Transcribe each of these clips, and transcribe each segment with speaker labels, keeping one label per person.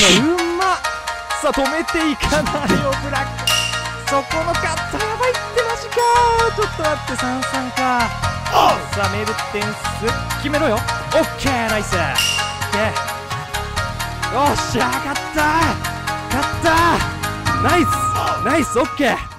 Speaker 1: のうんまさあ止めていかないよブラック。そこのカットやばいってマジか？ちょっと待って三々か。さあメルテンス決めろよ。オッケーナイス。オッケー。よっしゃ勝った勝ったナイス。ナイスオッケー。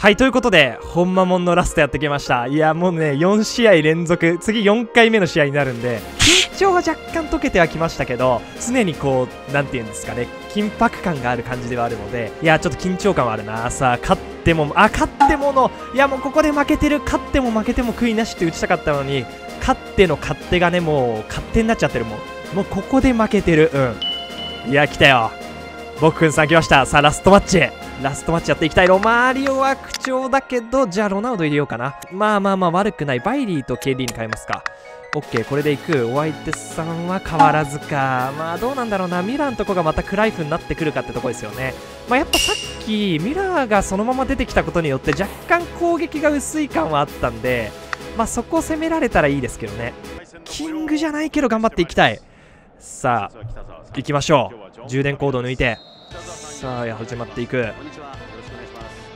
Speaker 1: はい、ということで、ほんまもんのラストやってきました。いや、もうね、4試合連続、次4回目の試合になるんで、緊張は若干解けてはきましたけど、常にこう、なんて言うんですかね、緊迫感がある感じではあるので、いや、ちょっと緊張感はあるな。さあ、勝っても、あ、勝ってもの、いや、もうここで負けてる、勝っても負けても悔いなしって打ちたかったのに、勝っての勝手がね、もう、勝手になっちゃってるもん。もうここで負けてる。うん。いや、来たよ。僕くんさん来ました。さあ、ラストマッチ。ラストマッチやっていきたい。ロマーリオは口調だけど、じゃあロナウド入れようかな。まあまあまあ悪くない。バイリーと KD に変えますか。OK、これでいく。お相手さんは変わらずか。まあどうなんだろうな。ミラーのとこがまたクライフになってくるかってとこですよね。まあやっぱさっき、ミラーがそのまま出てきたことによって若干攻撃が薄い感はあったんで、まあそこを攻められたらいいですけどね。キングじゃないけど頑張っていきたい。さあ、行きましょう。充電コードを抜いて。さあ始まっていく。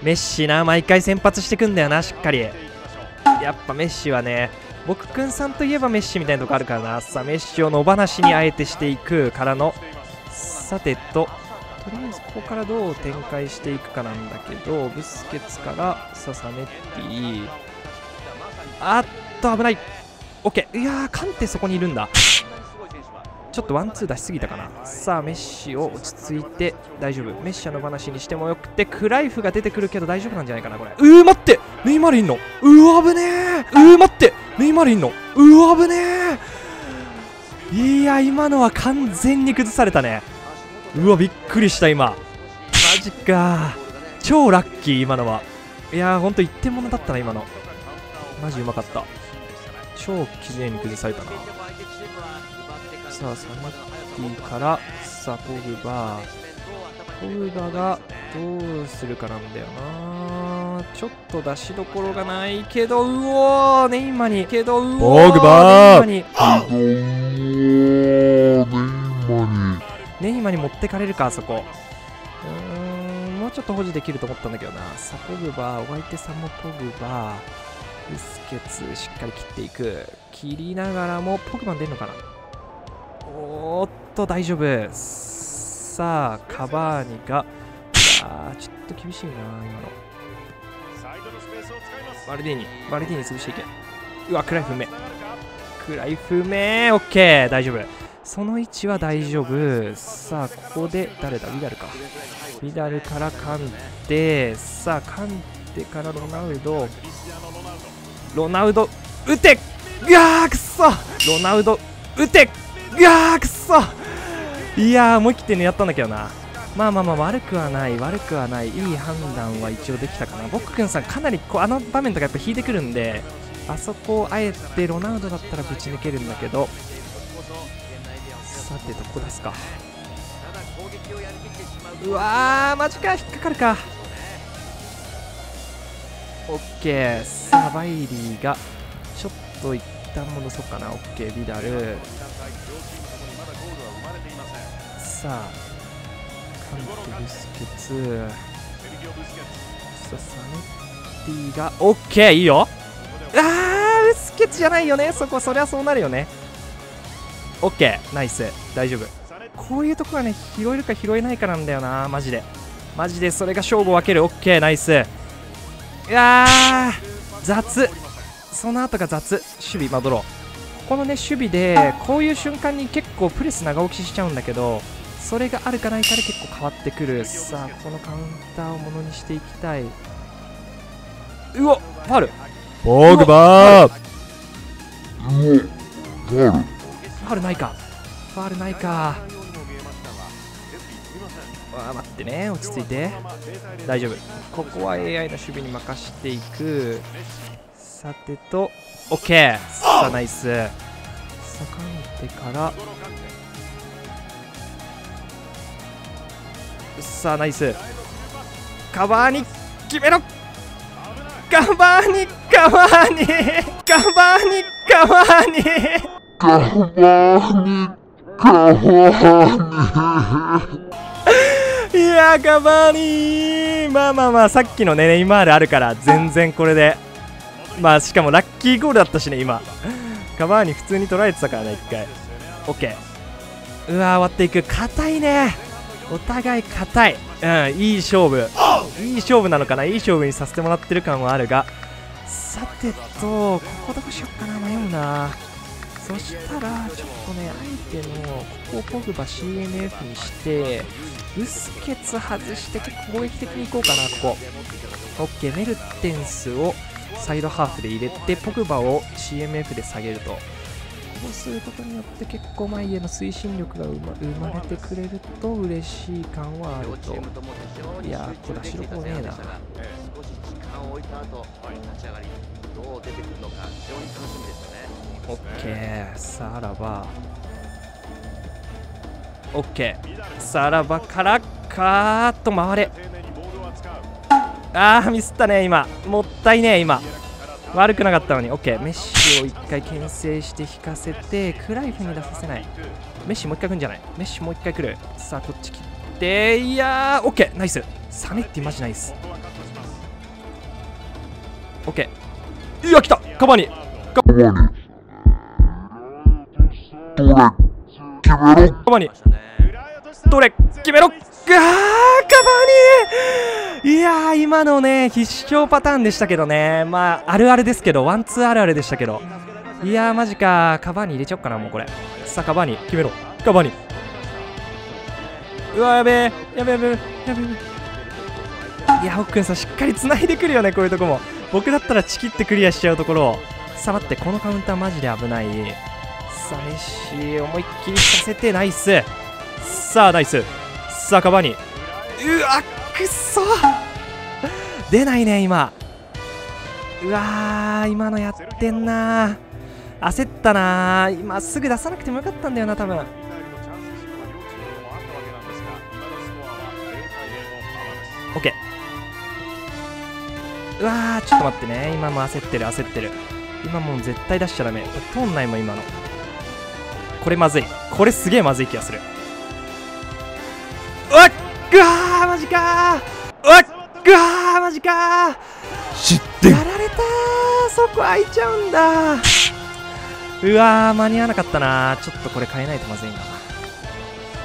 Speaker 1: メッシな毎回先発してくんだよなしっかり。やっぱメッシはね僕くんさんといえばメッシみたいなとこあるからな。さあメッシを野放しにあえてしていくからの。さてととりあえずここからどう展開していくかなんだけどブスケツからさサネッティ。あっと危ない。オッケー。いやーカンテそこにいるんだ。ちょっとワンツー出しすぎたかな。さあメッシを落ち着いて大丈夫。メッシャの話にしてもよくてクライフが出てくるけど大丈夫なんじゃないかなこれ。うー待って！ネイマールいんの？うわ危ねえ！うー待って！ネイマールいんの？うわ危ねえ！いや今のは完全に崩されたね。うわびっくりした今。マジか。超ラッキー今のは。いやーほんと一点物だったな今の。マジうまかった。超綺麗に崩されたな。さあ、サマッティから、さあ、ポグバ。ポグバがどうするかなんだよな。ちょっと出しどころがないけど、うおー、ネイマに。けど、うおー、ポグバネイマに。ネイマに持ってかれるか、あそこ。うーん、もうちょっと保持できると思ったんだけどな。さあ、ポグバ、お相手さんもポグバ。ビスケツしっかり切っていく切りながらもポグバン出るのかなおっと大丈夫。さあカバーニがあーちょっと厳しいな今の。バルディーニバルディーニ潰していけ。うわクライフ目クライフ目オッケー大丈夫。その位置は大丈夫。さあここで誰だ？ウィダルか。ウィダルからカンテ。さあカンテからロナウド。ロナウド打て！うわーくそ！ロナウド打て！いやーくそ。いやー思い切ってねやったんだけどな。まあまあまあ悪くはない悪くはない。いい判断は一応できたかな。僕くんさんかなりこうあの場面とかやっぱ引いてくるんであそこをあえてロナウドだったらぶち抜けるんだけど。さてどこですか。うわーマジか引っかかるか。オッケー。さあバイリーがちょっと旦戻そうかな。オッケービダル。さあカンテブスケツ。さあサネッティがオッケーいいよ。あーブスケツじゃないよね。そこそりゃそうなるよね。オッケーナイス。大丈夫。こういうとこはね拾えるか拾えないかなんだよな。マジで。マジでそれが勝負を分ける。オッケーナイス。いやー雑。その後が雑守備まどろ。このね守備でこういう瞬間に結構プレス長置きしちゃうんだけどそれがあるかないかで結構変わってくる。さあこのカウンターをものにしていきたい。うわファウル。
Speaker 2: ポグバー
Speaker 1: ファウルないか。ファウルないか。わあ待ってね。落ち着いて。大丈夫。ここは AI の守備に任していくさてと。OK さあナイス。さあカンテから。さあナイス。カバーに決めろ。カバーにカバーに。カバーにカバーに。いやーカバーニー。まあまあまあさっきのねネイマールあるから全然これでまあしかもラッキーゴールだったしね今。カバーニ普通に捉えてたからね一回。オッケー。うわー終わっていく。硬いね。お互い硬い。うんいい勝負。いい勝負なのかな？いい勝負にさせてもらってる感はあるが。さてとここどうしよっかな迷うな。そしたらちょっとねあえてのここをポグバ CNF にしてブスケツ外して結構攻撃的にいこうかなここ。OK メルテンスをサイドハーフで入れてポグバを CMF で下げると。こうすることによって結構前への推進力が生ま生まれてくれると嬉しい感はあると。いやーこれ白方ねえな
Speaker 3: 少し時間を置いた後立ち上がりどう出てくるのか非常に楽しみですよね
Speaker 1: OK さらば OK さらばからカーッと回れあーミスったね今。もったいねえ今。悪くなかったのに。OK メッシを1回牽制して引かせてクライフに出させない。メッシもう1回来るんじゃない？メッシもう1回来る。さあこっち切って。いやー OK ナイス。サネッティマジナイス。OK いや来た。カバーニカバーニどれ決めろ。ガー。カバーいやー今のね必勝パターンでしたけどね。まああるあるですけどワンツーあるあるでしたけど。いやーマジか。カバーニ入れちゃおうかなもうこれ。さあカバーニ決めろ。カバーニうわやべえやべえやべえやべえやべえいや奥君さしっかり繋いでくるよねこういうとこも。僕だったらチキってクリアしちゃうところを。さあ待ってこのカウンターマジで危ない。さあメッシ思いっきりさせてナイス。さあナイス。さあカバーニうわくっそ。出ないね今。うわ今のやってんな。焦ったな今すぐ出さなくてもよかったんだよな多分。OK うわちょっと待ってね。今も焦ってる焦ってる。今もう絶対出しちゃダメ。これ通んないもん今の。これまずい。これすげえまずい気がする。うわっぐわー。マジか。ーうわっぐわーマジか。ー
Speaker 2: 失点
Speaker 1: やられたーそこ開いちゃうんだ。うわー間に合わなかったな。ちょっとこれ変えないとまずいな。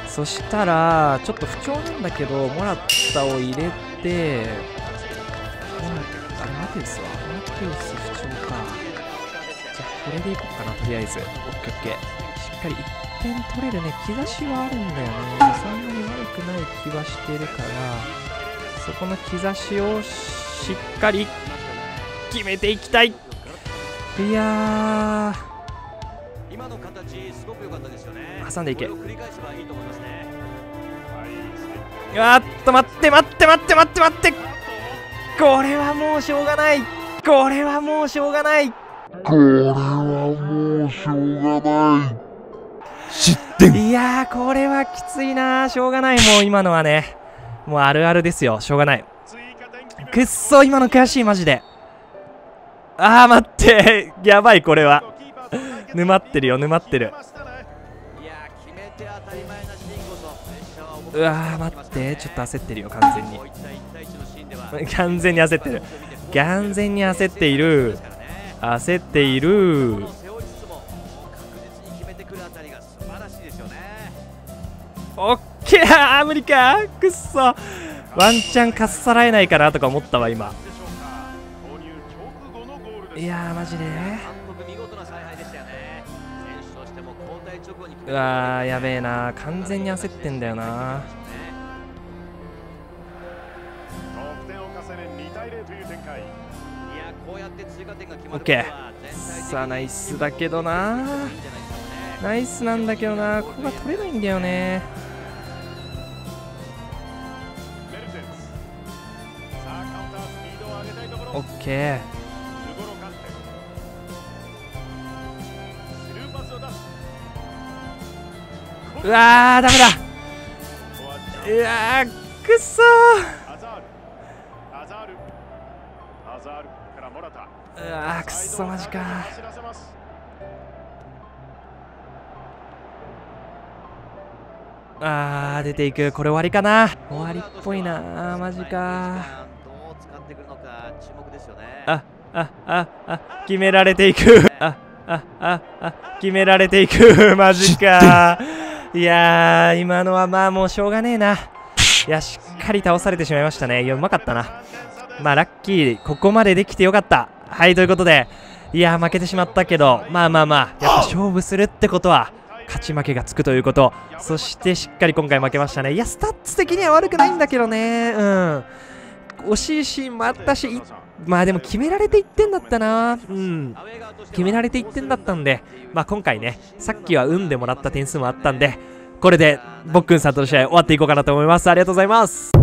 Speaker 1: そしたらちょっと不調なんだけどモラッタを入れて。あれマテウスは？マテウス不調か。じゃあこれでいこうかなとりあえず。オッケーオッケー。しっかり1点取れるね。兆しはあるんだよね。そんなに悪くない気はしてるからそこの兆しをしっかり決めていきたい。いや
Speaker 3: 今の形すごく良かったですよね。
Speaker 1: ー挟んでいけ。あっと待って待って待って待って待ってこれはもうしょうがない。これはもうしょうがない
Speaker 2: 失点。
Speaker 1: いやーこれはきついな。しょうがないもう今のはね。もうあるあるですよ。しょうがない。くっそ今の悔しいマジで。あー待って。やばいこれは。沼ってるよ沼ってる。うわー待って。ちょっと焦ってるよ完全に。完全に焦ってる。完全に焦っている。焦っている。オッケー無理かくっそ。ワンチャンかっさらえないかなとか思ったわ今。いやーマジで。うわーやべえな完全に焦ってんだよな
Speaker 4: 得点を重ね2対0という展開。
Speaker 3: いやこうやって追加点が決まる
Speaker 1: オッケー。さあナイスだけどなナイスなんだけどなここが取れないんだよねオッケーうわーダメだ。うわくっそうわくっそマジか。あー出ていく。これ終わりかな。終わりっぽいなマジか
Speaker 3: ってくるのか注目ですよね。
Speaker 1: ああああ決められていく。ああああ決められていく。マジか。いやー今のはまあもうしょうがねえな。いやしっかり倒されてしまいましたね。いやうまかったな。まあラッキーここまでできてよかった。はいということで。いや負けてしまったけどまあまあまあやっぱ勝負するってことは勝ち負けがつくということ。そしてしっかり今回負けましたね。いやスタッツ的には悪くないんだけどね。うん惜しいシーンもあったしまあでも決められて1点だったな。うん。決められて1点だったんでまあ今回ねさっきは運でもらった点数もあったんでこれでぼっくんさんとの試合終わっていこうかなと思います。ありがとうございます。